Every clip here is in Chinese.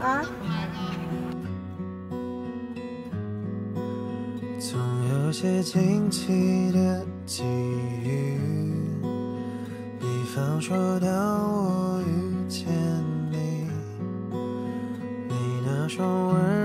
啊。总有些惊奇的际遇，比方说当我遇见你，你那双温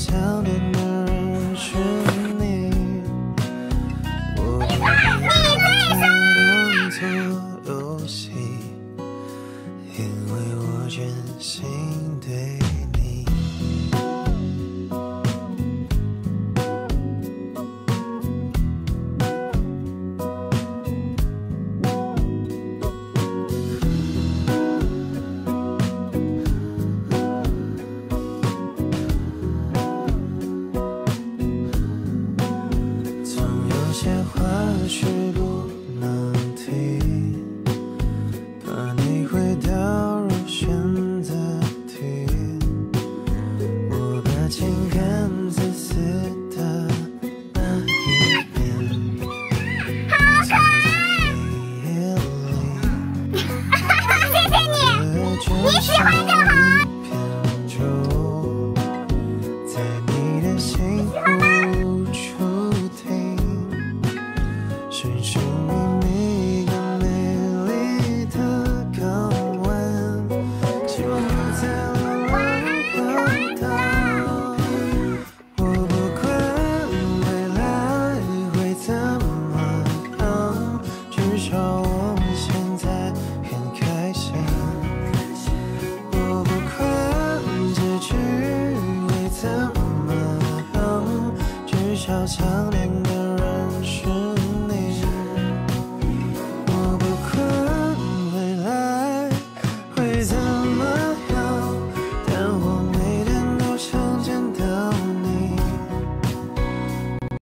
想念的人是你。我不会当作游戏，因为我真心对雪落寻寻觅觅一个美丽的港湾，希望不再沦落荒岛。我不管未来会怎么样，至少我们现在很开心。我不管结局会怎么样，至少想念